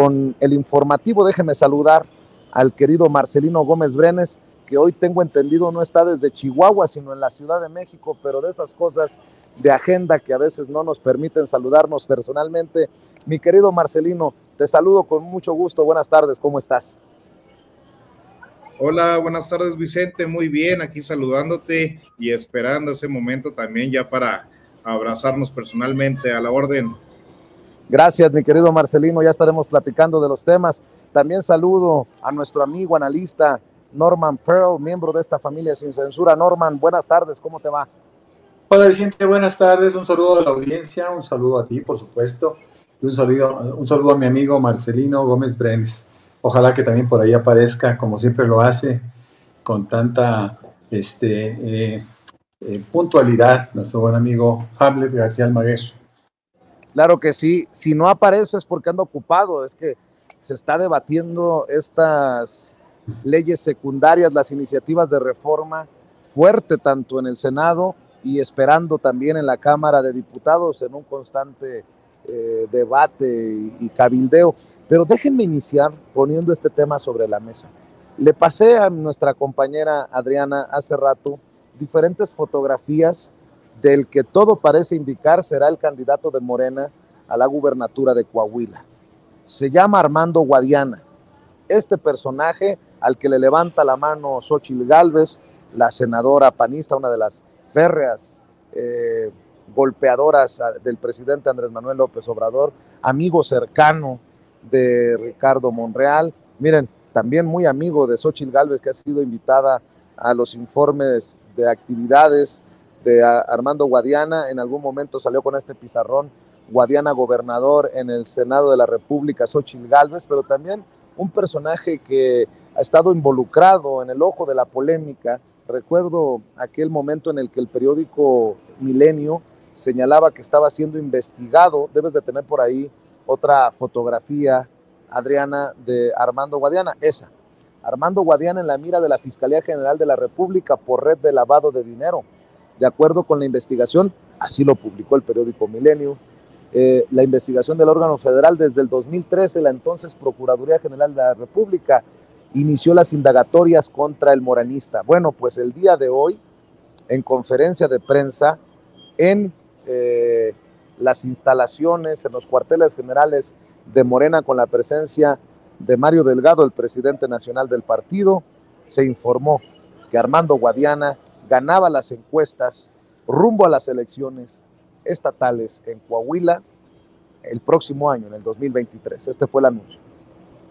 con el informativo. Déjeme saludar al querido Marcelino Gómez Brenes, que hoy tengo entendido no está desde Chihuahua, sino en la Ciudad de México, pero de esas cosas de agenda que a veces no nos permiten saludarnos personalmente. Mi querido Marcelino, te saludo con mucho gusto. Buenas tardes, ¿cómo estás? Hola, buenas tardes Vicente, muy bien, aquí saludándote y esperando ese momento también ya para abrazarnos personalmente a la orden. Gracias, mi querido Marcelino, ya estaremos platicando de los temas. También saludo a nuestro amigo analista Norman Pearl, miembro de esta familia sin censura. Norman, buenas tardes, ¿cómo te va? Hola Vicente, buenas tardes, un saludo a la audiencia, un saludo a ti, por supuesto, y un saludo, un saludo a mi amigo Marcelino Gómez Brenes. Ojalá que también por ahí aparezca, como siempre lo hace, con tanta este, eh, eh, puntualidad, nuestro buen amigo Hamlet García Almaguer. Claro que sí, si no aparece es porque anda ocupado, es que se está debatiendo estas leyes secundarias, las iniciativas de reforma fuerte tanto en el Senado y esperando también en la Cámara de Diputados en un constante eh, debate y, cabildeo. Pero déjenme iniciar poniendo este tema sobre la mesa. Le pasé a nuestra compañera Adriana hace rato diferentes fotografías del que todo parece indicar será el candidato de Morena a la gubernatura de Coahuila. Se llama Armando Guadiana. Este personaje al que le levanta la mano Xochitl Galvez, la senadora panista, una de las férreas eh, golpeadoras del presidente Andrés Manuel López Obrador, amigo cercano de Ricardo Monreal. Miren, también muy amigo de Xochitl Galvez, que ha sido invitada a los informes de actividades de Armando Guadiana. En algún momento salió con este pizarrón, Guadiana gobernador en el Senado de la República, Xochitl Galvez, pero también un personaje que ha estado involucrado en el ojo de la polémica. Recuerdo aquel momento en el que el periódico Milenio señalaba que estaba siendo investigado. Debes de tener por ahí otra fotografía, Adriana, de Armando Guadiana, esa. Armando Guadiana en la mira de la Fiscalía General de la República por red de lavado de dinero. De acuerdo con la investigación, así lo publicó el periódico Milenio, eh, la investigación del órgano federal desde el 2013, la entonces Procuraduría General de la República inició las indagatorias contra el moranista. Bueno, pues el día de hoy, en conferencia de prensa, en eh, las instalaciones, en los cuarteles generales de Morena, con la presencia de Mario Delgado, el presidente nacional del partido, se informó que Armando Guadiana ganaba las encuestas rumbo a las elecciones estatales en Coahuila el próximo año, en el 2023. Este fue el anuncio.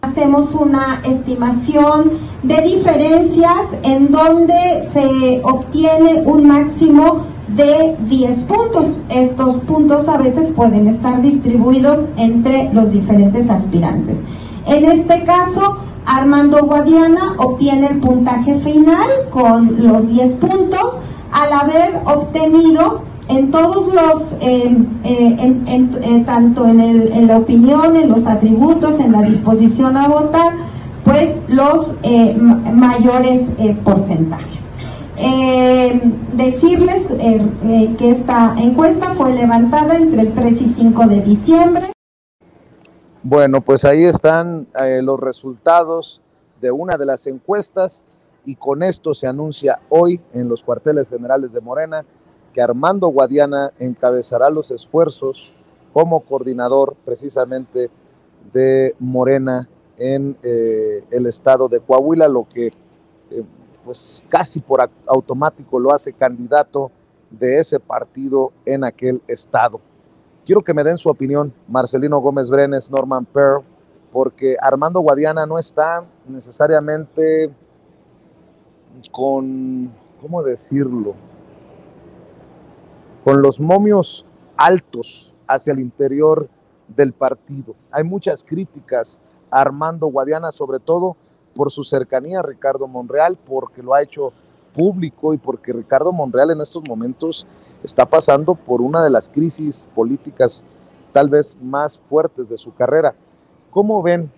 Hacemos una estimación de diferencias en donde se obtiene un máximo de 10 puntos. Estos puntos a veces pueden estar distribuidos entre los diferentes aspirantes. En este caso, Armando Guadiana obtiene el puntaje final con los 10 puntos al haber obtenido en todos los, eh, eh, tanto en, la opinión, en los atributos, en la disposición a votar, pues los eh, mayores porcentajes. decirles que esta encuesta fue levantada entre el 3 y 5 de diciembre. Bueno, pues ahí están los resultados de una de las encuestas y con esto se anuncia hoy en los cuarteles generales de Morena que Armando Guadiana encabezará los esfuerzos como coordinador precisamente de Morena en eh, el estado de Coahuila, lo que eh, pues casi por automático lo hace candidato de ese partido en aquel estado. Quiero que me den su opinión, Marcelino Gómez Brenes, Norman Pearl, porque Armando Guadiana no está necesariamente con, ¿cómo decirlo? con los momios altos hacia el interior del partido. Hay muchas críticas a Armando Guadiana, sobre todo por su cercanía a Ricardo Monreal, porque lo ha hecho público y porque Ricardo Monreal en estos momentos está pasando por una de las crisis políticas tal vez más fuertes de su carrera. ¿Cómo ven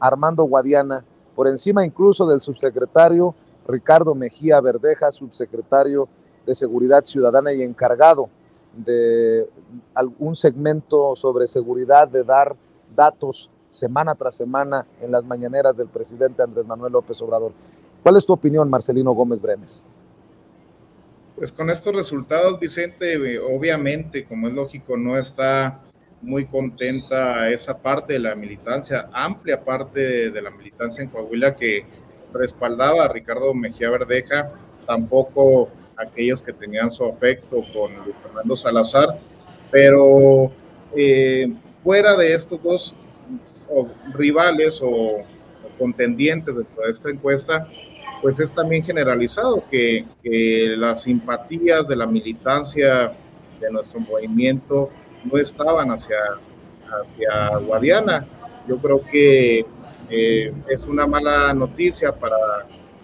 Armando Guadiana, por encima incluso del subsecretario Ricardo Mejía Verdeja, subsecretario de Seguridad Ciudadana y encargado de algún segmento sobre seguridad, de dar datos semana tras semana en las mañaneras del presidente Andrés Manuel López Obrador. ¿Cuál es tu opinión, Marcelino Gómez Brenes? Pues con estos resultados, Vicente, obviamente, como es lógico, no está muy contenta esa parte de la militancia, amplia parte de, la militancia en Coahuila que respaldaba a Ricardo Mejía Verdeja, tampoco aquellos que tenían su afecto con Fernando Salazar, pero eh, fuera de estos dos rivales o, contendientes dentro de esta encuesta, pues es también generalizado que, que, las simpatías de la militancia de nuestro movimiento no estaban hacia, hacia Guadiana. Yo creo que eh, es una mala noticia para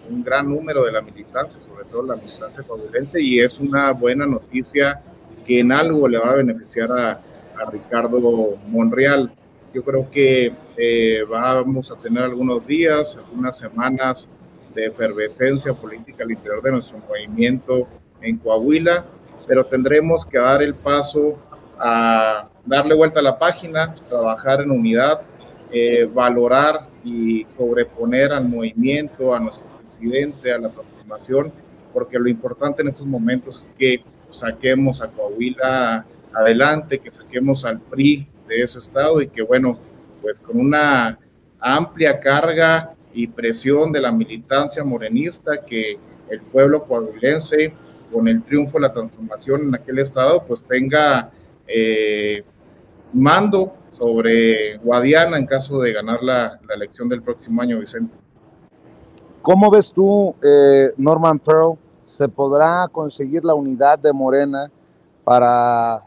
un gran número de la militancia, sobre todo la militancia coahuilense, y es una buena noticia que en algo le va a beneficiar a, a Ricardo Monreal. Yo creo que eh, vamos a tener algunos días, algunas semanas de efervescencia política al interior de nuestro movimiento en Coahuila, pero tendremos que dar el paso a darle vuelta a la página, trabajar en unidad, eh, valorar y sobreponer al movimiento, a nuestro presidente, a la transformación, porque lo importante en estos momentos es que saquemos a Coahuila adelante, que saquemos al PRI de ese estado y que bueno, pues con una amplia carga y presión de la militancia morenista que el pueblo coahuilense con el triunfo de la transformación en aquel estado pues tenga eh, mando sobre Guadiana en caso de ganar la, elección del próximo año, Vicente. ¿Cómo ves tú, eh, Norman Pearl? ¿Se podrá conseguir la unidad de Morena para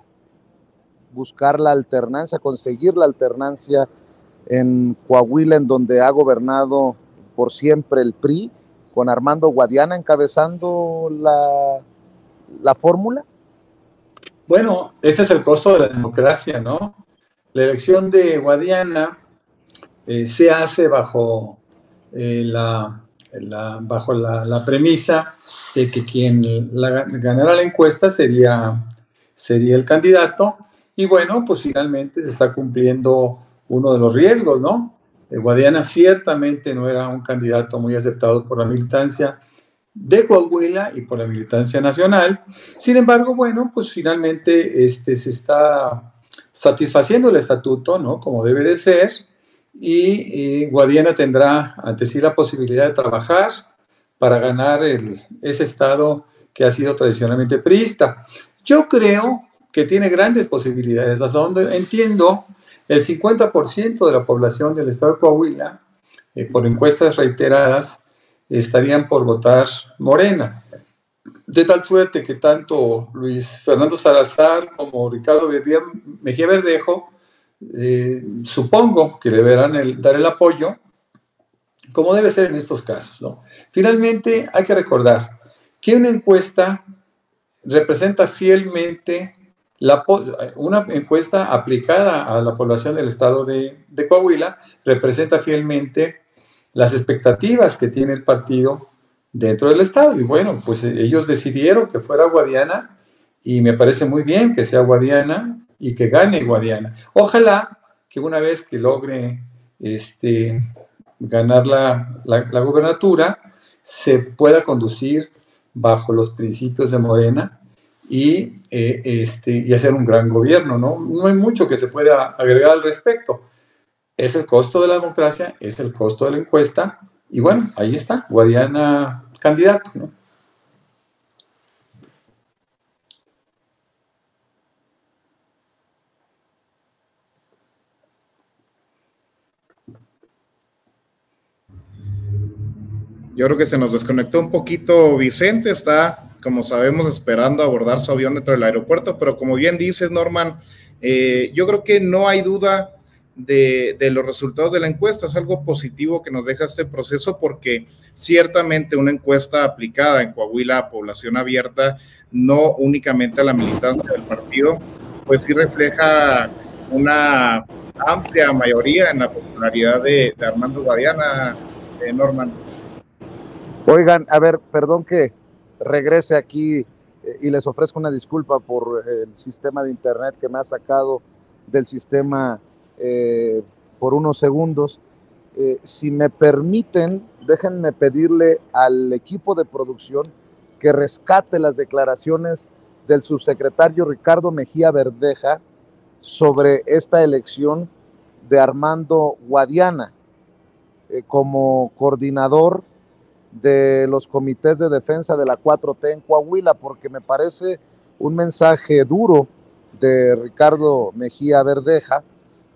buscar la alternancia, conseguir la alternancia en Coahuila, en donde ha gobernado por siempre el PRI, con Armando Guadiana encabezando la, la fórmula? Bueno, ese es el costo de la democracia, ¿no? La elección de Guadiana eh, se hace bajo, eh, la, bajo la, premisa de que quien ganara la encuesta sería, sería el candidato y bueno, pues finalmente se está cumpliendo uno de los riesgos, ¿no? Eh, Guadiana ciertamente no era un candidato muy aceptado por la militancia de Coahuila y por la militancia nacional. Sin embargo, bueno, pues finalmente este, se está satisfaciendo el estatuto, ¿no? Como debe de ser, y, Guadiana tendrá ante sí la posibilidad de trabajar para ganar ese estado que ha sido tradicionalmente priista. Yo creo que tiene grandes posibilidades, hasta donde entiendo, el 50% de la población del estado de Coahuila, eh, por encuestas reiteradas, estarían por votar Morena. De tal suerte que tanto Luis Fernando Salazar como Ricardo Mejía Verdejo, eh, supongo que deberán dar el apoyo, como debe ser en estos casos. ¿no? Finalmente, hay que recordar que una encuesta representa fielmente la, una encuesta aplicada a la población del estado de, Coahuila representa fielmente las expectativas que tiene el partido dentro del Estado. Y bueno, pues eh, ellos decidieron que fuera Guadiana y me parece muy bien que sea Guadiana y que gane Guadiana. Ojalá que una vez que logre este, ganar la, la, gobernatura, se pueda conducir bajo los principios de Morena y, eh, este, y hacer un gran gobierno. ¿no? no hay mucho que se pueda agregar al respecto es el costo de la democracia, es el costo de la encuesta, y bueno, ahí está, Guadiana candidato, ¿no? Yo creo que se nos desconectó un poquito Vicente, está, como sabemos, esperando abordar su avión dentro del aeropuerto, pero como bien dices, Norman, eh, yo creo que no hay duda de, los resultados de la encuesta. Es algo positivo que nos deja este proceso porque ciertamente una encuesta aplicada en Coahuila a población abierta, no únicamente a la militancia del partido, pues sí refleja una amplia mayoría en la popularidad de, Armando Guadiana, de Norman. Oigan, a ver, perdón que regrese aquí eh, y les ofrezco una disculpa por el sistema de internet que me ha sacado del sistema eh, por unos segundos. Eh, si me permiten, déjenme pedirle al equipo de producción que rescate las declaraciones del subsecretario Ricardo Mejía Verdeja sobre esta elección de Armando Guadiana eh, como coordinador de los comités de defensa de la 4T en Coahuila, porque me parece un mensaje duro de Ricardo Mejía Verdeja.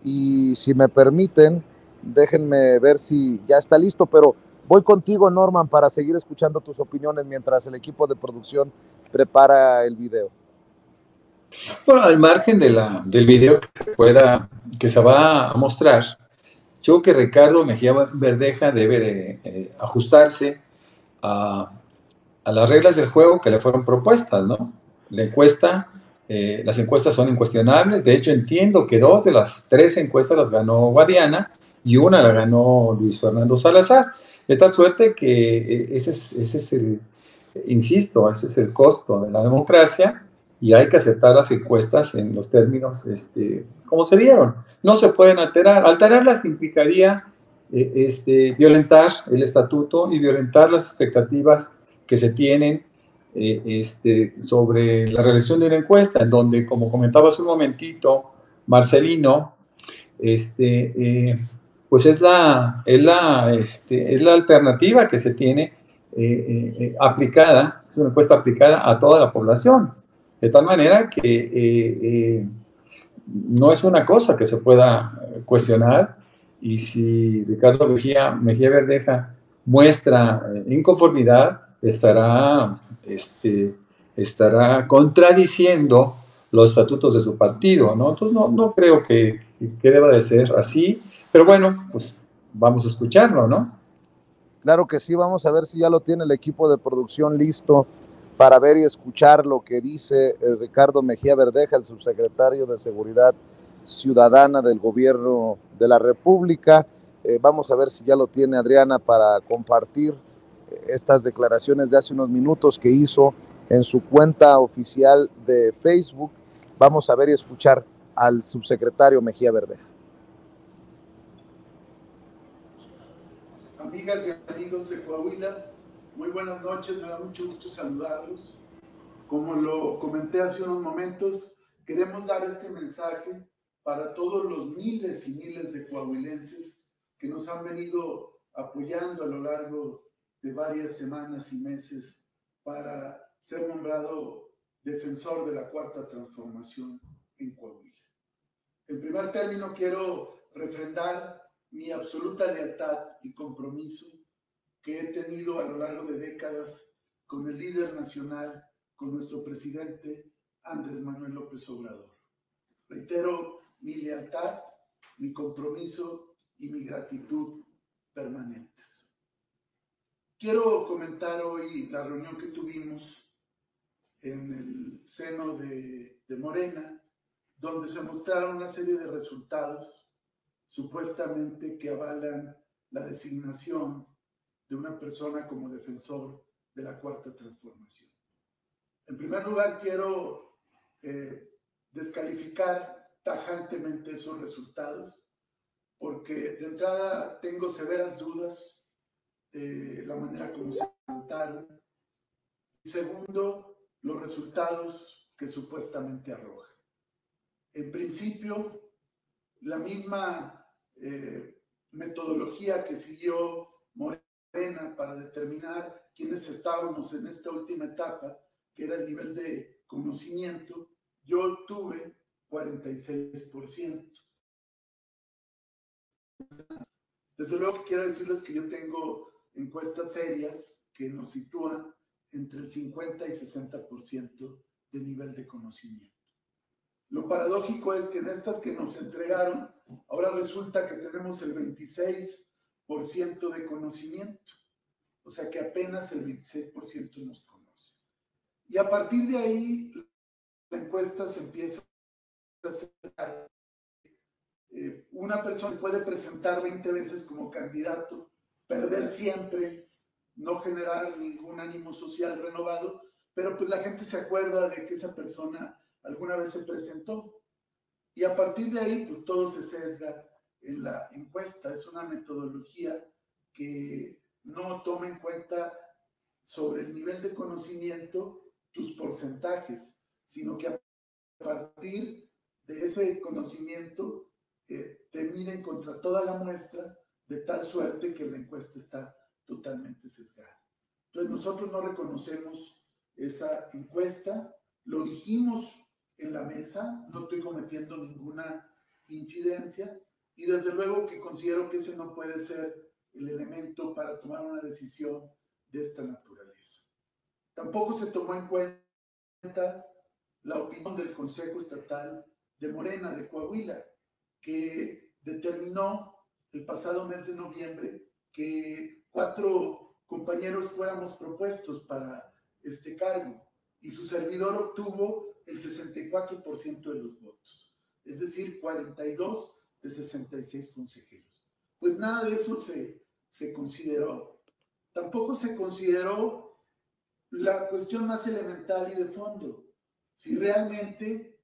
Y si me permiten, déjenme ver si ya está listo, pero voy contigo, Norman, para seguir escuchando tus opiniones mientras el equipo de producción prepara el video. Bueno, al margen de la, del video que se, pueda, que se va a mostrar, yo que Ricardo Mejía Verdeja debe de, eh, ajustarse a, a, las reglas del juego que le fueron propuestas, ¿no? La encuesta, eh, las encuestas son incuestionables, de hecho entiendo que dos de las tres encuestas las ganó Guadiana y una la ganó Luis Fernando Salazar, de tal suerte que eh, ese es, ese es el, insisto, ese es el costo de la democracia y hay que aceptar las encuestas en los términos este, como se dieron. No se pueden alterar. Alterarlas implicaría eh, este, violentar el estatuto y violentar las expectativas que se tienen eh, este, sobre la realización de una encuesta, en donde, como comentaba hace un momentito Marcelino, este, eh, pues es la, es, la, este, es la alternativa que se tiene aplicada, es una encuesta aplicada a toda la población. De tal manera que eh, eh, no es una cosa que se pueda cuestionar y si Ricardo Mejía, Mejía Verdeja muestra eh, inconformidad, estará, este, estará contradiciendo los estatutos de su partido, ¿no? Entonces no, no creo que, que deba de ser así, pero bueno, pues vamos a escucharlo, ¿no? Claro que sí, vamos a ver si ya lo tiene el equipo de producción listo para ver y escuchar lo que dice eh, Ricardo Mejía Verdeja, el subsecretario de Seguridad Ciudadana del Gobierno de la República. Eh, vamos a ver si ya lo tiene Adriana para compartir eh, estas declaraciones de hace unos minutos que hizo en su cuenta oficial de Facebook. Vamos a ver y escuchar al subsecretario Mejía Verdeja. Amigas y amigos de Coahuila, muy buenas noches, me da mucho gusto saludarlos. Como lo comenté hace unos momentos, queremos dar este mensaje para todos los miles y miles de coahuilenses que nos han venido apoyando a lo largo de varias semanas y meses para ser nombrado defensor de la cuarta transformación en Coahuila. En primer término, quiero refrendar mi absoluta lealtad y compromiso que he tenido a lo largo de décadas con el líder nacional, con nuestro presidente Andrés Manuel López Obrador. Reitero mi lealtad, mi compromiso y mi gratitud permanentes. Quiero comentar hoy la reunión que tuvimos en el seno de, de Morena, donde se mostraron una serie de resultados supuestamente que avalan la designación de una persona como defensor de la cuarta transformación. En primer lugar, quiero eh, descalificar tajantemente esos resultados, porque de entrada tengo severas dudas de la manera como se presentaron. Y segundo, los resultados que supuestamente arrojan. En principio, la misma eh, metodología que siguió Moreno para determinar quiénes estábamos en esta última etapa, que era el nivel de conocimiento, yo tuve 46%. Desde luego quiero decirles que yo tengo encuestas serias que nos sitúan entre el 50 y 60% de nivel de conocimiento. Lo paradójico es que en estas que nos entregaron, ahora resulta que tenemos el 26 de conocimiento. O sea que apenas el 26% nos conoce. Y a partir de ahí, la encuesta se empieza. Eh, una persona puede presentar 20 veces como candidato, perder siempre, no generar ningún ánimo social renovado, pero pues la gente se acuerda de que esa persona alguna vez se presentó. Y a partir de ahí, pues todo se sesga en la encuesta. Es una metodología que no toma en cuenta sobre el nivel de conocimiento tus porcentajes, sino que a partir de ese conocimiento eh, te miden contra toda la muestra de tal suerte que la encuesta está totalmente sesgada. Entonces nosotros no reconocemos esa encuesta, lo dijimos en la mesa, no estoy cometiendo ninguna infidencia y desde luego que considero que ese no puede ser el elemento para tomar una decisión de esta naturaleza. Tampoco se tomó en cuenta la opinión del Consejo Estatal de Morena de Coahuila, que determinó el pasado mes de noviembre que cuatro compañeros fuéramos propuestos para este cargo y su servidor obtuvo el 64% de los votos, es decir, 42 de 66 consejeros. Pues nada de eso se, se consideró. Tampoco se consideró la cuestión más elemental y de fondo. Si realmente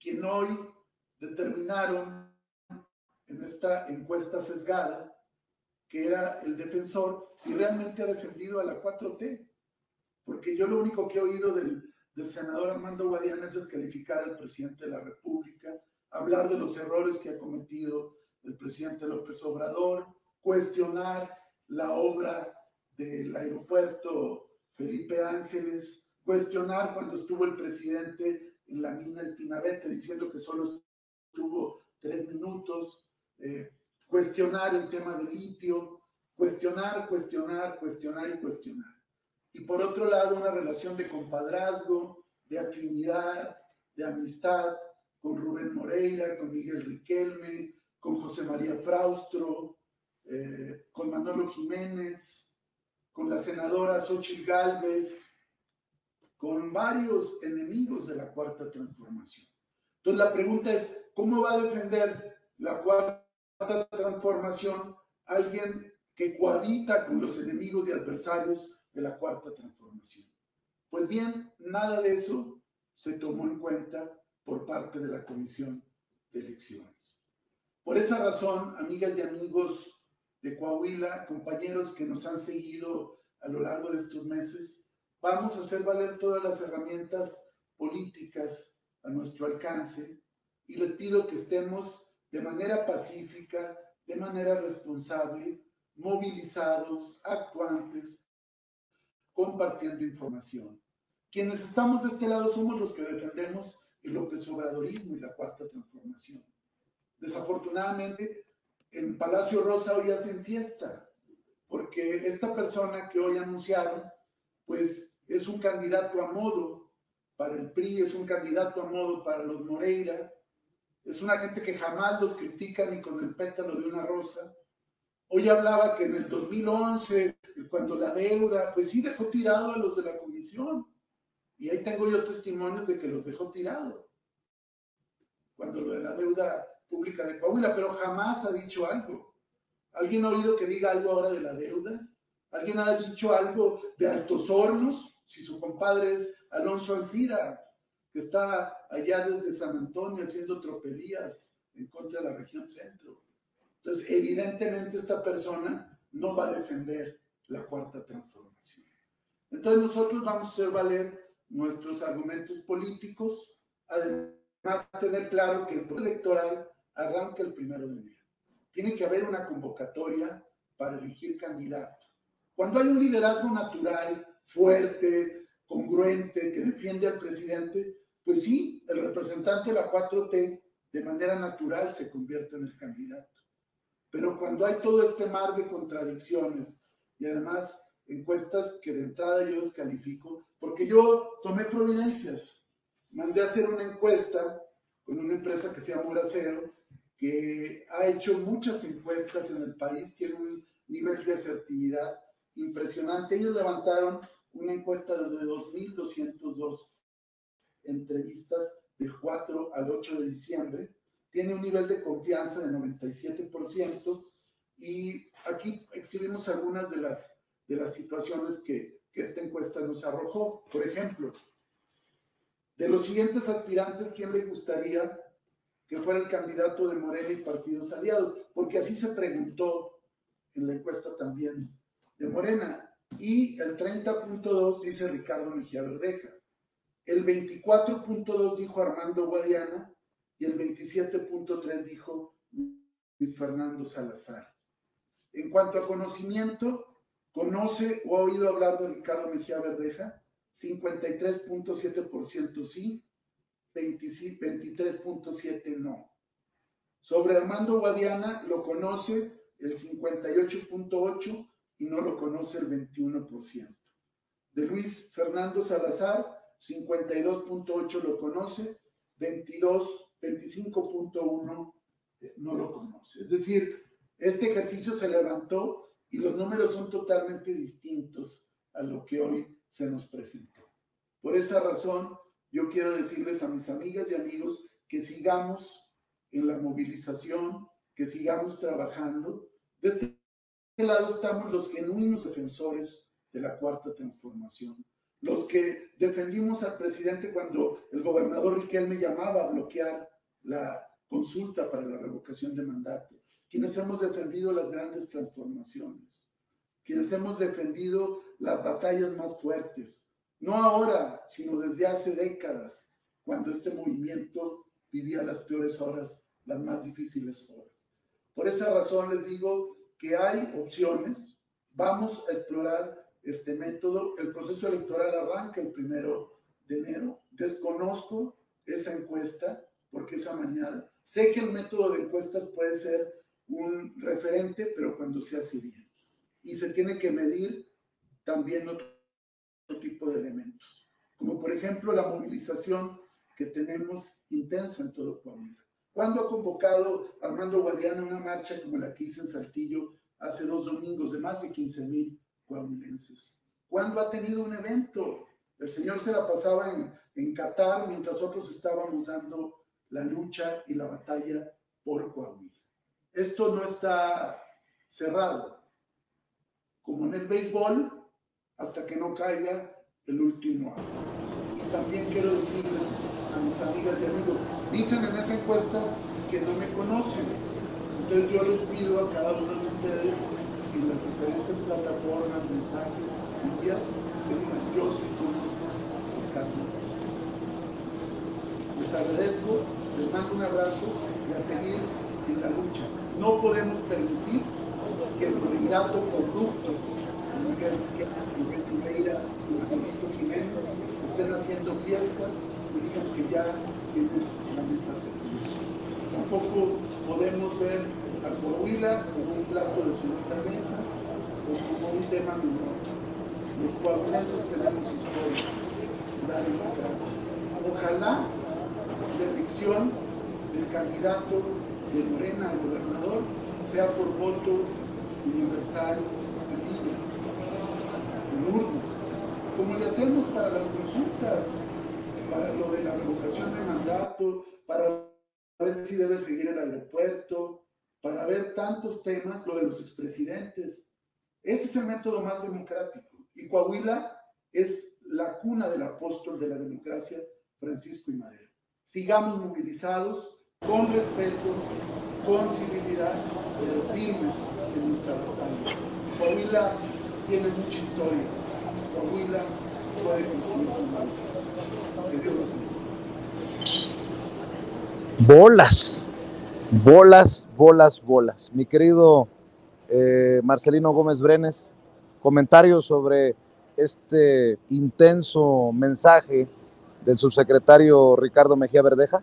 quien hoy determinaron en esta encuesta sesgada, que era el defensor, si realmente ha defendido a la 4T. Porque yo lo único que he oído del, del senador Armando Guadiana es descalificar al presidente de la República, hablar de los errores que ha cometido el presidente López Obrador, cuestionar la obra del aeropuerto Felipe Ángeles, cuestionar cuando estuvo el presidente en la mina El Pinabete diciendo que solo estuvo tres minutos, eh, cuestionar el tema del litio, cuestionar, cuestionar, cuestionar y cuestionar. Y por otro lado, una relación de compadrazgo, de afinidad, de amistad con Rubén Moreira, con Miguel Riquelme, con José María Fraustro, eh, con Manolo Jiménez, con la senadora Xochitl Gálvez, con varios enemigos de la cuarta transformación. Entonces la pregunta es, ¿cómo va a defender la cuarta transformación alguien que cohabita con los enemigos y adversarios de la cuarta transformación? Pues bien, nada de eso se tomó en cuenta por parte de la Comisión de Elecciones. Por esa razón, amigas y amigos de Coahuila, compañeros que nos han seguido a lo largo de estos meses, vamos a hacer valer todas las herramientas políticas a nuestro alcance y les pido que estemos de manera pacífica, de manera responsable, movilizados, actuantes, compartiendo información. Quienes estamos de este lado somos los que defendemos el López Obradorismo y la Cuarta Transformación. Desafortunadamente, en Palacio Rosa hoy hacen fiesta, porque esta persona que hoy anunciaron, pues es un candidato a modo para el PRI, es un candidato a modo para los Moreira, es una gente que jamás los critica ni con el pétalo de una rosa. Hoy hablaba que en el 2011, cuando la deuda, pues sí dejó tirado a los de la comisión. Y ahí tengo yo testimonios de que los dejó tirado. Cuando lo de la deuda pública de Coahuila, pero jamás ha dicho algo. ¿Alguien ha oído que diga algo ahora de la deuda? ¿Alguien ha dicho algo de Altos Hornos? Si su compadre es Alonso Alcira, que está allá desde San Antonio haciendo tropelías en contra de la región centro. Entonces, evidentemente esta persona no va a defender la cuarta transformación. Entonces nosotros vamos a hacer valer nuestros argumentos políticos, además tener claro que el proceso electoral arranca el primero de enero. Tiene que haber una convocatoria para elegir candidato. Cuando hay un liderazgo natural, fuerte, congruente, que defiende al presidente, pues sí, el representante de la 4T de manera natural se convierte en el candidato. Pero cuando hay todo este mar de contradicciones y además encuestas que de entrada yo descalifico, porque yo tomé providencias, mandé a hacer una encuesta con una empresa que se llama Muracero, que ha hecho muchas encuestas en el país, tiene un nivel de asertividad impresionante. Ellos levantaron una encuesta de 2.202 entrevistas del 4 al 8 de diciembre. Tiene un nivel de confianza de 97% y aquí exhibimos algunas de las, de las situaciones que, que esta encuesta nos arrojó. Por ejemplo, de los siguientes aspirantes, ¿quién le gustaría que fuera el candidato de Morena y partidos aliados, porque así se preguntó en la encuesta también de Morena. Y el 30.2 dice Ricardo Mejía Verdeja. El 24.2 dijo Armando Guadiana y el 27.3 dijo Luis Fernando Salazar. En cuanto a conocimiento, ¿conoce o ha oído hablar de Ricardo Mejía Verdeja? 53.7% sí, 23.7 no. Sobre Armando Guadiana lo conoce el 58.8 y no lo conoce el 21%. De Luis Fernando Salazar, 52.8 lo conoce, 22, 25.1 eh, no lo conoce. Es decir, este ejercicio se levantó y los números son totalmente distintos a lo que hoy se nos presentó. Por esa razón, yo quiero decirles a mis amigas y amigos que sigamos en la movilización, que sigamos trabajando. De este lado estamos los genuinos defensores de la cuarta transformación, los que defendimos al presidente cuando el gobernador Riquelme llamaba a bloquear la consulta para la revocación de mandato, quienes hemos defendido las grandes transformaciones, quienes hemos defendido las batallas más fuertes, no ahora, sino desde hace décadas, cuando este movimiento vivía las peores horas, las más difíciles horas. Por esa razón les digo que hay opciones, vamos a explorar este método. El proceso electoral arranca el primero de enero. Desconozco esa encuesta porque esa mañana. Sé que el método de encuestas puede ser un referente, pero cuando se hace bien. Y se tiene que medir también otro tipo de elementos, como por ejemplo la movilización que tenemos intensa en todo Coahuila. ¿Cuándo ha convocado Armando Guadiana una marcha como la que hice en Saltillo hace dos domingos de más de 15 mil coahuilenses? ¿Cuándo ha tenido un evento? El señor se la pasaba en, en Qatar mientras otros estábamos dando la lucha y la batalla por Coahuila. Esto no está cerrado. Como en el béisbol, hasta que no caiga el último año. Y también quiero decirles a mis amigas y amigos, dicen en esa encuesta que no me conocen. Entonces yo les pido a cada uno de ustedes en las diferentes plataformas, mensajes, días, que digan, yo sí conozco a Ricardo. Les agradezco, les mando un abrazo y a seguir en la lucha. No podemos permitir que el ingrato corrupto Miguel Riquelme, y Jiménez estén haciendo fiesta y digan que ya tienen la mesa servida. Tampoco podemos ver a Coahuila como un plato de segunda mesa o como un tema menor. Los coahuilenses tenemos historia, la democracia. Ojalá la elección del candidato de Morena al gobernador sea por voto universal y libre como le hacemos para las consultas, para lo de la revocación de mandato, para ver si debe seguir el aeropuerto, para ver tantos temas, lo de los expresidentes. Ese es el método más democrático. Y Coahuila es la cuna del apóstol de la democracia, Francisco y Madero. Sigamos movilizados, con respeto, con civilidad, pero firmes en nuestra batalla. Coahuila tiene mucha historia. Coahuila Bolas, bolas, bolas, bolas. Mi querido eh, Marcelino Gómez Brenes, comentarios sobre este intenso mensaje del subsecretario Ricardo Mejía Verdeja.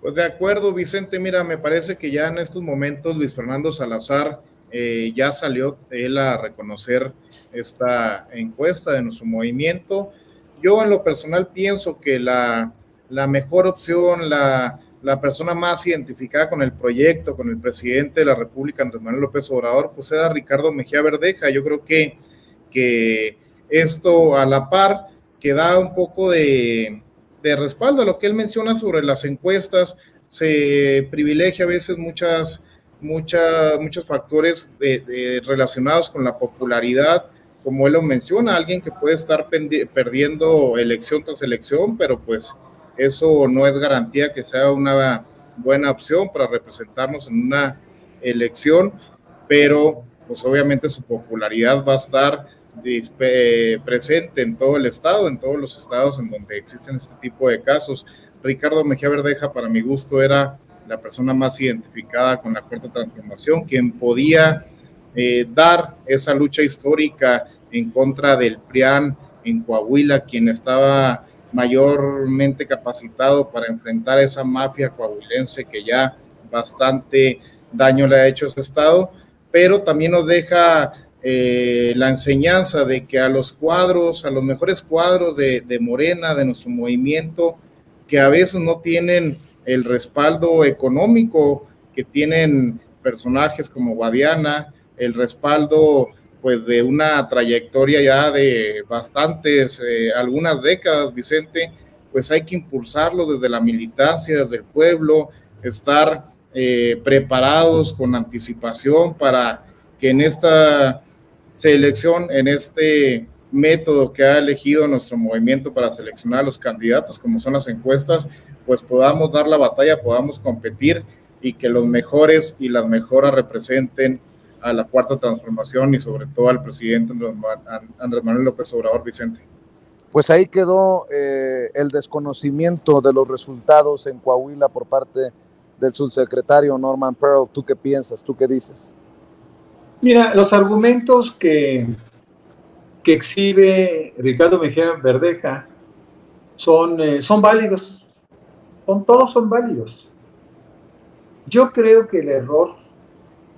Pues de acuerdo, Vicente, mira, me parece que ya en estos momentos Luis Fernando Salazar eh, ya salió él a reconocer esta encuesta de nuestro movimiento. Yo en lo personal pienso que la, mejor opción, la, persona más identificada con el proyecto, con el presidente de la República, Andrés Manuel López Obrador, pues era Ricardo Mejía Verdeja. Yo creo que, que esto a la par que da un poco de, de respaldo a lo que él menciona sobre las encuestas, se privilegia a veces muchas muchos factores relacionados con la popularidad, como él lo menciona, alguien que puede estar perdiendo elección tras elección, pero pues eso no es garantía que sea una buena opción para representarnos en una elección, pero pues obviamente su popularidad va a estar presente en todo el estado, en todos los estados en donde existen este tipo de casos. Ricardo Mejía Verdeja, para mi gusto, era la persona más identificada con la cuarta transformación, quien podía eh, dar esa lucha histórica en contra del PRIAN en Coahuila, quien estaba mayormente capacitado para enfrentar esa mafia coahuilense que ya bastante daño le ha hecho a ese estado, pero también nos deja eh, la enseñanza de que a los cuadros, a los mejores cuadros de, de Morena, de nuestro movimiento, que a veces no tienen el respaldo económico que tienen personajes como Guadiana, el respaldo pues de una trayectoria ya de bastantes, eh, algunas décadas, Vicente, pues hay que impulsarlo desde la militancia, desde el pueblo, estar eh, preparados con anticipación para que en esta selección, en este método que ha elegido nuestro movimiento para seleccionar a los candidatos, como son las encuestas, pues podamos dar la batalla, podamos competir y que los mejores y las mejoras representen a la cuarta transformación y sobre todo al presidente Andrés Manuel López Obrador Vicente. Pues ahí quedó eh, el desconocimiento de los resultados en Coahuila por parte del subsecretario Norman Pearl. ¿Tú qué piensas? ¿Tú qué dices? Mira, los argumentos que, que exhibe Ricardo Mejía Verdeja son, eh, son válidos. Son, todos son válidos. Yo creo que el error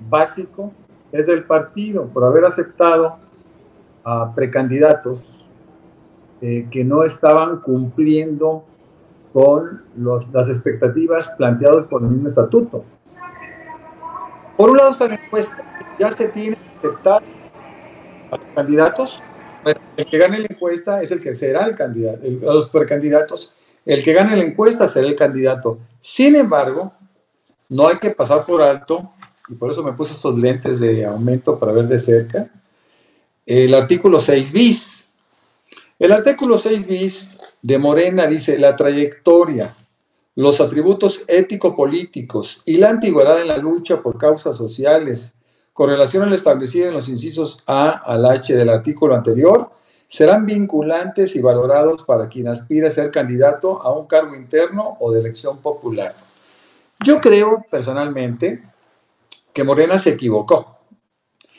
básico es del partido por haber aceptado a precandidatos eh, que no estaban cumpliendo con las expectativas planteadas por el mismo estatuto. Por un lado está la encuesta, ya se tiene que aceptar a los candidatos, el que gane la encuesta es el que será el candidato, los precandidatos, el que gane la encuesta será el candidato. Sin embargo, no hay que pasar por alto y por eso me puse estos lentes de aumento para ver de cerca, el artículo 6 bis. El artículo 6 bis de Morena dice la trayectoria, los atributos ético-políticos y la antigüedad en la lucha por causas sociales, con relación al establecido en los incisos A al H del artículo anterior, serán vinculantes y valorados para quien aspire a ser candidato a un cargo interno o de elección popular. Yo creo personalmente que Morena se equivocó.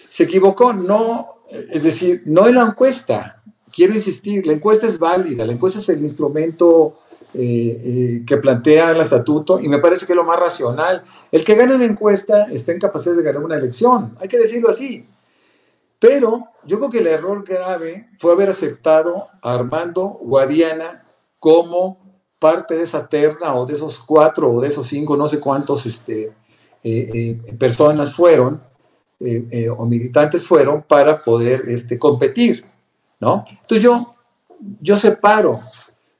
Se equivocó, no, es decir, no en la encuesta. Quiero insistir, la encuesta es válida, la encuesta es el instrumento eh, eh, que plantea el estatuto y me parece que es lo más racional. El que gane una encuesta está en capacidad de ganar una elección, hay que decirlo así. Pero yo creo que el error grave fue haber aceptado a Armando Guadiana como parte de esa terna o de esos cuatro o de esos cinco, no sé cuántos este, eh, eh, personas fueron eh, o militantes fueron para poder este, competir, ¿no? Entonces yo, yo separo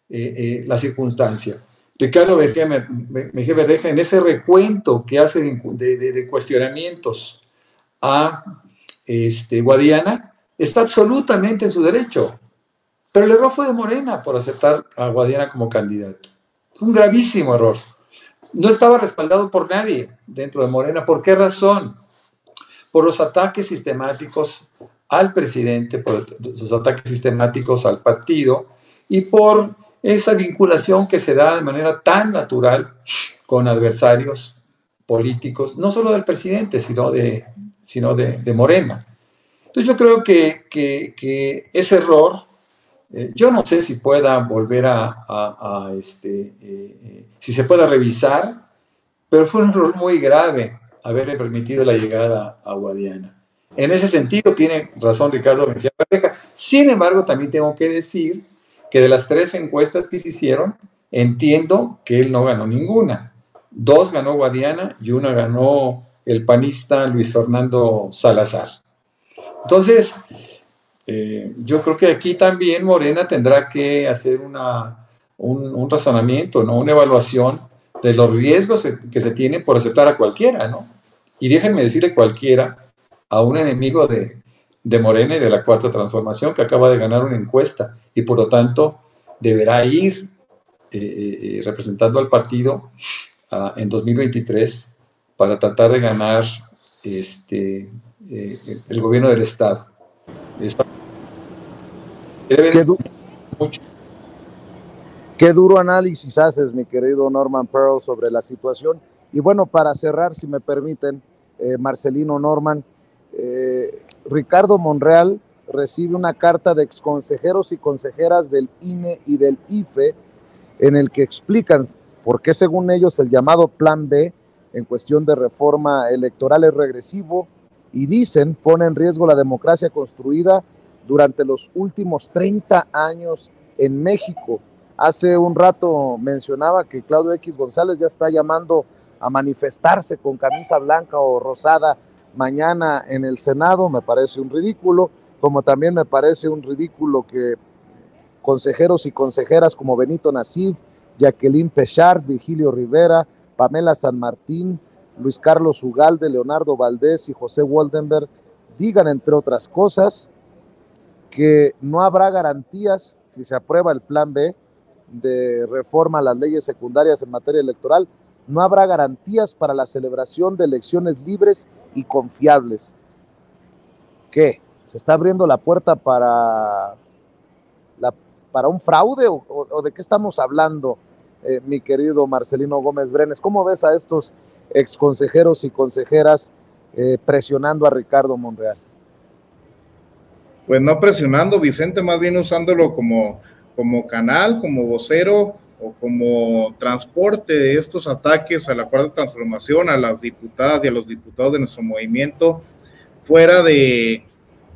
la circunstancia. Ricardo Mejía deja en ese recuento que hace de, cuestionamientos a este, Guadiana, está absolutamente en su derecho. Pero el error fue de Morena por aceptar a Guadiana como candidato. Un gravísimo error no estaba respaldado por nadie dentro de Morena. ¿Por qué razón? Por los ataques sistemáticos al presidente, por los ataques sistemáticos al partido y por esa vinculación que se da de manera tan natural con adversarios políticos, no solo del presidente, sino de, sino de, Morena. Entonces yo creo que, ese error, eh, yo no sé si pueda volver a, este, eh, eh, si se pueda revisar, pero fue un error muy grave haberle permitido la llegada a Guadiana. En ese sentido tiene razón Ricardo Mejía Sin embargo, también tengo que decir que de las tres encuestas que se hicieron, entiendo que él no ganó ninguna. Dos ganó Guadiana y una ganó el panista Luis Fernando Salazar. Entonces, eh, yo creo que aquí también Morena tendrá que hacer una, un, razonamiento, ¿no? una evaluación de los riesgos que se tienen por aceptar a cualquiera, ¿no? Y déjenme decirle cualquiera a un enemigo de, de Morena y de la Cuarta Transformación que acaba de ganar una encuesta y por lo tanto deberá ir representando al partido ah, en 2023 para tratar de ganar este, el gobierno del Estado. Qué, duro análisis haces, mi querido Norman Pearl, sobre la situación. Y bueno, para cerrar, si me permiten, eh, Marcelino Norman, eh, Ricardo Monreal recibe una carta de exconsejeros y consejeras del INE y del IFE en el que explican por qué según ellos el llamado Plan B en cuestión de reforma electoral es regresivo y dicen pone en riesgo la democracia construida durante los últimos 30 años en México. Hace un rato mencionaba que Claudio X González ya está llamando a manifestarse con camisa blanca o rosada mañana en el Senado, me parece un ridículo, como también me parece un ridículo que consejeros y consejeras como Benito Nasif, Jacqueline Pechard, Vigilio Rivera, Pamela San Martín, Luis Carlos Ugalde, Leonardo Valdés y José Waldenberg digan, entre otras cosas, que no habrá garantías si se aprueba el plan B de reforma a las leyes secundarias en materia electoral, no habrá garantías para la celebración de elecciones libres y confiables. ¿Qué? ¿Se está abriendo la puerta para, la, para un fraude o, de qué estamos hablando, eh, mi querido Marcelino Gómez Brenes? ¿Cómo ves a estos ex consejeros y consejeras eh, presionando a Ricardo Monreal? pues no presionando, Vicente, más bien usándolo como, como canal, como vocero o como transporte de estos ataques a la cuarta transformación, a las diputadas y a los diputados de nuestro movimiento, fuera de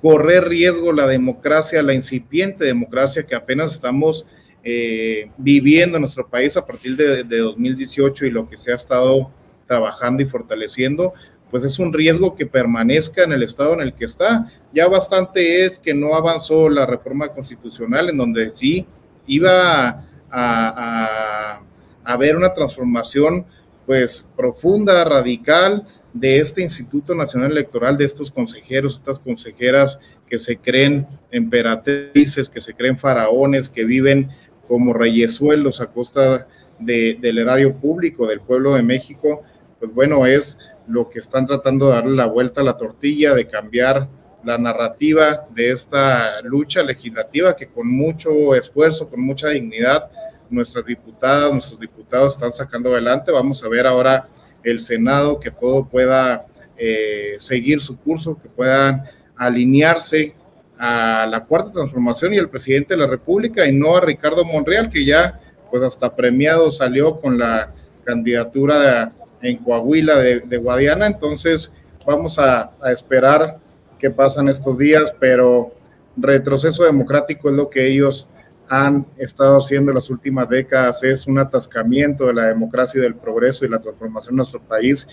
correr riesgo la democracia, la incipiente democracia que apenas estamos eh, viviendo en nuestro país a partir de, de 2018 y lo que se ha estado trabajando y fortaleciendo, pues es un riesgo que permanezca en el estado en el que está. Ya bastante es que no avanzó la reforma constitucional en donde sí iba a, haber una transformación pues profunda, radical de este Instituto Nacional Electoral, de estos consejeros, estas consejeras que se creen emperatrices, que se creen faraones, que viven como reyesuelos a costa del erario público del pueblo de México, pues bueno, es lo que están tratando de darle la vuelta a la tortilla, de cambiar la narrativa de esta lucha legislativa que con mucho esfuerzo, con mucha dignidad, nuestras diputadas, nuestros diputados están sacando adelante. Vamos a ver ahora el Senado que todo pueda eh, seguir su curso, que puedan alinearse a la cuarta transformación y el presidente de la República y no a Ricardo Monreal, que ya pues hasta premiado salió con la candidatura de en Coahuila de, Guadiana. Entonces vamos a, esperar qué pasan estos días, pero retroceso democrático es lo que ellos han estado haciendo en las últimas décadas, es un atascamiento de la democracia y del progreso y la transformación de nuestro país,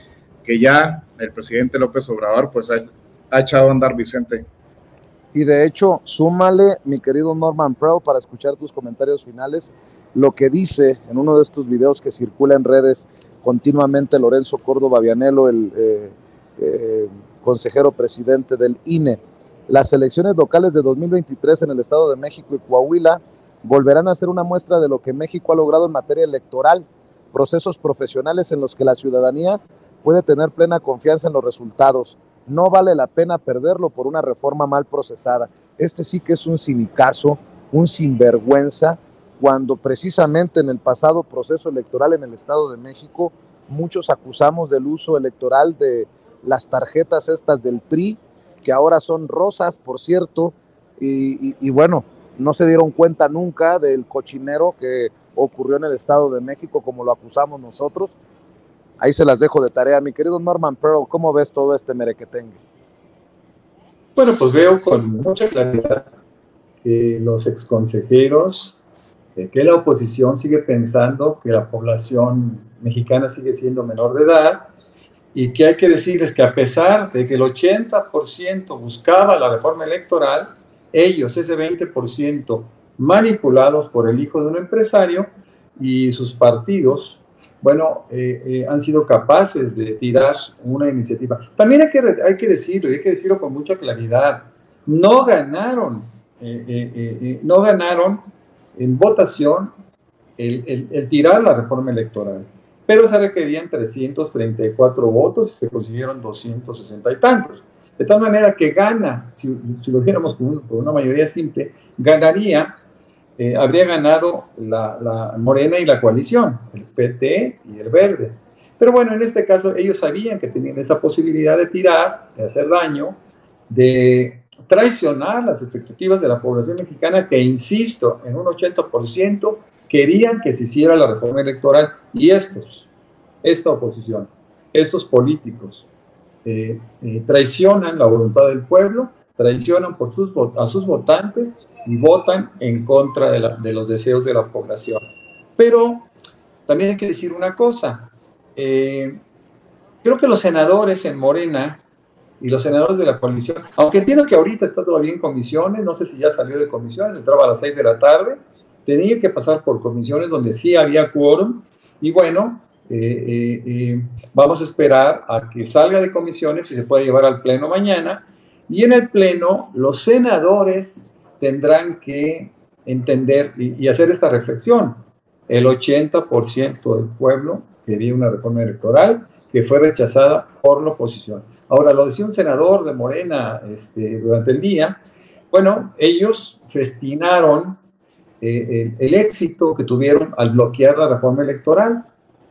que ya el presidente López Obrador pues ha, echado a andar, Vicente. Y de hecho, súmale, mi querido Norman Pearl, para escuchar tus comentarios finales, lo que dice en uno de estos videos que circula en redes continuamente Lorenzo Córdoba Vianelo, el eh, eh, consejero presidente del INE. Las elecciones locales de 2023 en el Estado de México y Coahuila volverán a ser una muestra de lo que México ha logrado en materia electoral, procesos profesionales en los que la ciudadanía puede tener plena confianza en los resultados. No vale la pena perderlo por una reforma mal procesada. Este sí que es un sinicazo, un sinvergüenza, cuando precisamente en el pasado proceso electoral en el Estado de México muchos acusamos del uso electoral de las tarjetas estas del PRI, que ahora son rosas, por cierto, y, bueno, no se dieron cuenta nunca del cochinero que ocurrió en el Estado de México, como lo acusamos nosotros. Ahí se las dejo de tarea. Mi querido Norman Pearl, ¿cómo ves todo este merequetengue? Bueno, pues veo con mucha claridad que los exconsejeros que la oposición sigue pensando que la población mexicana sigue siendo menor de edad y que hay que decirles que a pesar de que el 80% buscaba la reforma electoral, ellos, ese 20% manipulados por el hijo de un empresario y sus partidos, bueno, eh, eh, han sido capaces de tirar una iniciativa. También hay que, hay que decirlo, y hay que decirlo con mucha claridad, no ganaron, eh, no ganaron en votación el, tirar la reforma electoral. Pero se requerían 334 votos y se consiguieron 260 y tantos. De tal manera que gana, si, lo viéramos con, una mayoría simple, ganaría, eh, habría ganado la, la, Morena y la coalición, el PT y el Verde. Pero bueno, en este caso ellos sabían que tenían esa posibilidad de tirar, de hacer daño, de traicionar las expectativas de la población mexicana que, insisto, en un 80% querían que se hiciera la reforma electoral y estos, esta oposición, estos políticos, eh, eh, traicionan la voluntad del pueblo, traicionan por sus, a sus votantes y votan en contra de, los deseos de la población. Pero también hay que decir una cosa, eh, creo que los senadores en Morena y los senadores de la coalición, aunque entiendo que ahorita está todavía en comisiones, no sé si ya salió de comisiones, entraba a las 6 de la tarde, tenía que pasar por comisiones donde sí había quórum y bueno, eh, eh, eh, vamos a esperar a que salga de comisiones y se pueda llevar al pleno mañana y en el pleno los senadores tendrán que entender y, y hacer esta reflexión. El 80% del pueblo quería una reforma electoral que fue rechazada por la oposición. Ahora, lo decía un senador de Morena este, durante el día, bueno, ellos festinaron eh, el, éxito que tuvieron al bloquear la reforma electoral,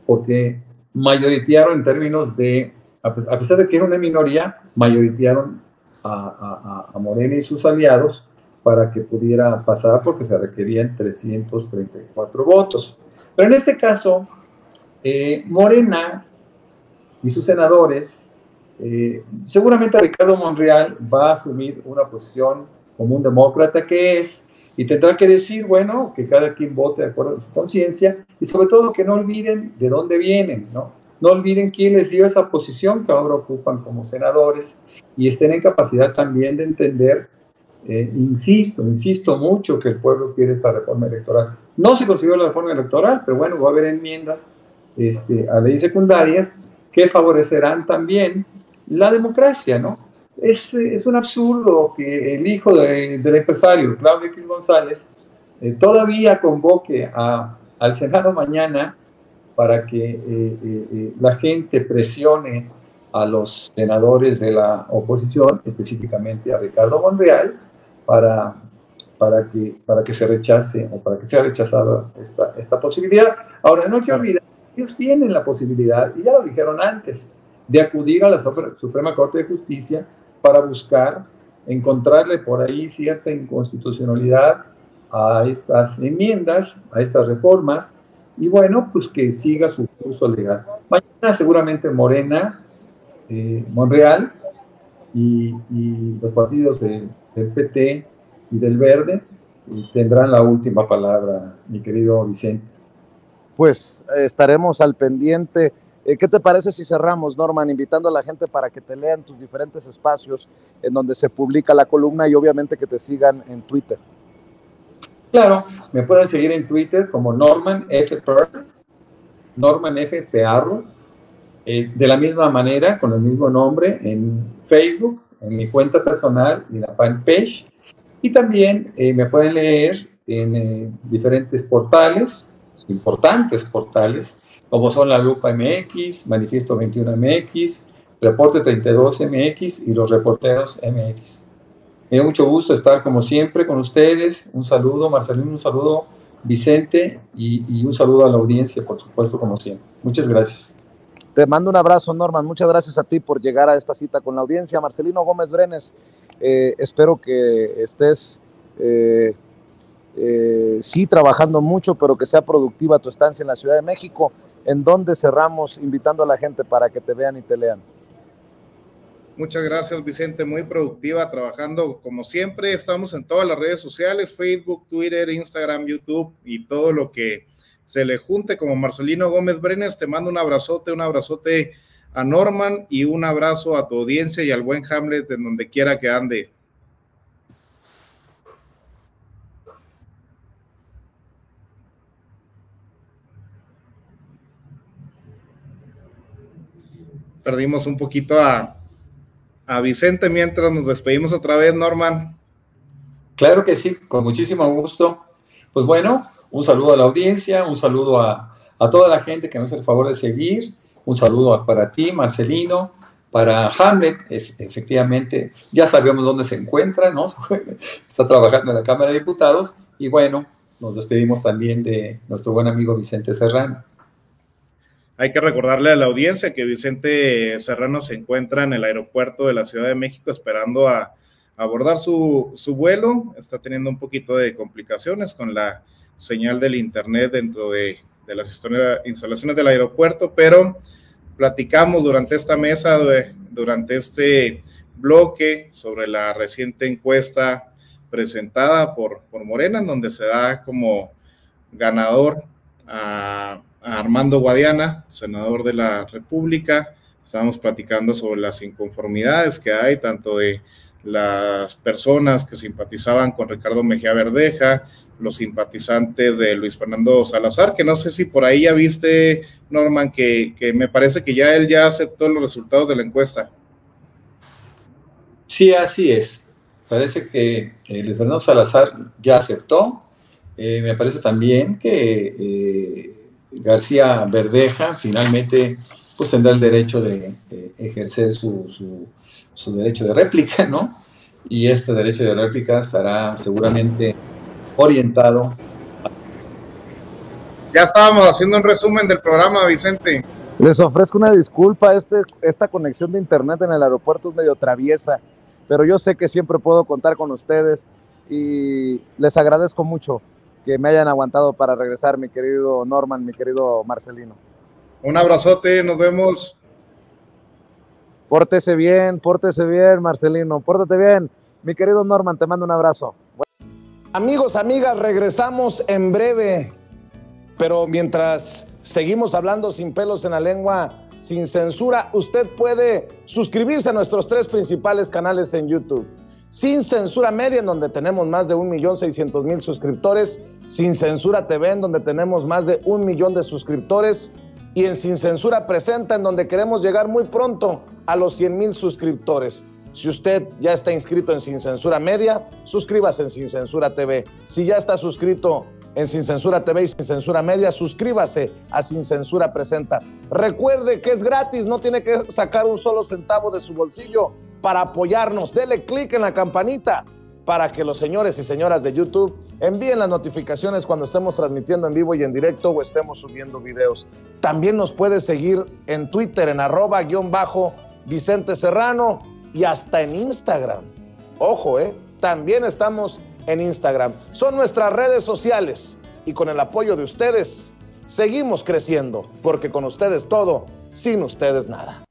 porque mayoritearon en términos de, a pesar de que era una minoría, mayoritearon a, Morena y sus aliados para que pudiera pasar porque se requerían 334 votos. Pero en este caso, eh, Morena y sus senadores, eh, seguramente Ricardo Monreal va a asumir una posición como un demócrata que es, y tendrá que decir, bueno, que cada quien vote de acuerdo a su conciencia, y sobre todo que no olviden de dónde vienen, ¿no? No olviden quién les dio esa posición que ahora ocupan como senadores y estén en capacidad también de entender, eh, insisto, insisto mucho que el pueblo quiere esta reforma electoral. No se consiguió la reforma electoral, pero bueno, va a haber enmiendas este, a leyes secundarias que favorecerán también la democracia, ¿no? Es, es un absurdo que el hijo del empresario, Claudio X González, eh, todavía convoque al Senado mañana para que eh, eh, la gente presione a los senadores de la oposición, específicamente a Ricardo Monreal, para, para, que, para que se rechace o para que sea rechazada esta, esta posibilidad. Ahora, no hay que olvidar ellos tienen la posibilidad, y ya lo dijeron antes, de acudir a la Suprema Corte de Justicia para buscar encontrarle por ahí cierta inconstitucionalidad a estas enmiendas, a estas reformas, y bueno, pues que siga su curso legal. Mañana seguramente Morena, eh, Monreal y, los partidos del PT y del Verde eh, tendrán la última palabra, mi querido Vicente pues estaremos al pendiente. Eh, ¿Qué te parece si cerramos, Norman, invitando a la gente para que te lean tus diferentes espacios en donde se publica la columna y obviamente que te sigan en Twitter? Claro, me pueden seguir en Twitter como Norman F. Pearl, Norman F. Pearro, eh, de la misma manera, con el mismo nombre, en Facebook, en mi cuenta personal y la fanpage. Y también eh, me pueden leer en diferentes portales, importantes portales, como son la Lupa MX, Manifiesto 21 MX, Reporte 32 MX y los Reporteros MX. Me mucho gusto estar como siempre con ustedes. Un saludo, Marcelino, un saludo, Vicente, y, un saludo a la audiencia, por supuesto, como siempre. Muchas gracias. Te mando un abrazo, Norman. Muchas gracias a ti por llegar a esta cita con la audiencia. Marcelino Gómez Brenes, eh, espero que estés eh, eh, sí trabajando mucho, pero que sea productiva tu estancia en la Ciudad de México, en donde cerramos invitando a la gente para que te vean y te lean. Muchas gracias, Vicente. Muy productiva, trabajando como siempre. Estamos en todas las redes sociales, Facebook, Twitter, Instagram, YouTube y todo lo que se le junte como Marcelino Gómez Brenes. Te mando un abrazote, un abrazote a Norman y un abrazo a tu audiencia y al buen Hamlet en donde quiera que ande. Perdimos un poquito a, Vicente mientras nos despedimos otra vez, Norman. Claro que sí, con muchísimo gusto. Pues bueno, un saludo a la audiencia, un saludo a, a toda la gente que nos hace el favor de seguir, un saludo para ti, Marcelino, para Hamlet, efectivamente, ya sabemos dónde se encuentra, ¿no? Está trabajando en la Cámara de Diputados y bueno, nos despedimos también de nuestro buen amigo Vicente Serrano. Hay que recordarle a la audiencia que Vicente Serrano se encuentra en el aeropuerto de la Ciudad de México esperando a, abordar su, vuelo. Está teniendo un poquito de complicaciones con la señal del Internet dentro de, de las instalaciones del aeropuerto, pero platicamos durante esta mesa, durante este bloque sobre la reciente encuesta presentada por, por Morena, en donde se da como ganador a, Armando Guadiana, senador de la República. Estábamos platicando sobre las inconformidades que hay, tanto de las personas que simpatizaban con Ricardo Mejía Verdeja, los simpatizantes de Luis Fernando Salazar, que no sé si por ahí ya viste, Norman, que, me parece que ya él ya aceptó los resultados de la encuesta. Sí, así es. Parece que eh, Luis Fernando Salazar ya aceptó. Eh, me parece también que eh, García Verdeja finalmente pues tendrá el derecho de ejercer su, su, su derecho de réplica, ¿no? Y este derecho de réplica estará seguramente orientado. Ya estábamos haciendo un resumen del programa, Vicente. Les ofrezco una disculpa, este, esta conexión de internet en el aeropuerto es medio traviesa, pero yo sé que siempre puedo contar con ustedes y les agradezco mucho que me hayan aguantado para regresar, mi querido Norman, mi querido Marcelino. Un abrazote, nos vemos. Pórtese bien, pórtese bien, Marcelino, pórtate bien. Mi querido Norman, te mando un abrazo. Amigos, amigas, regresamos en breve, pero mientras seguimos hablando sin pelos en la lengua, sin censura, usted puede suscribirse a nuestros tres principales canales en YouTube. Sin Censura Media, en donde tenemos más de 1.600.000 suscriptores. Sin Censura TV, en donde tenemos más de un millón de suscriptores. Y en Sin Censura Presenta, en donde queremos llegar muy pronto a los 100.000 suscriptores. Si usted ya está inscrito en Sin Censura Media, suscríbase en Sin Censura TV. Si ya está suscrito en Sin Censura TV y Sin Censura Media, suscríbase a Sin Censura Presenta. Recuerde que es gratis, no tiene que sacar un solo centavo de su bolsillo para apoyarnos. Dele clic en la campanita para que los señores y señoras de YouTube envíen las notificaciones cuando estemos transmitiendo en vivo y en directo o estemos subiendo videos. También nos puede seguir en Twitter en arroba guion bajo Vicente Serrano y hasta en Instagram. Ojo, ¿eh? También estamos en Instagram. Son nuestras redes sociales y con el apoyo de ustedes seguimos creciendo, porque con ustedes todo, sin ustedes nada.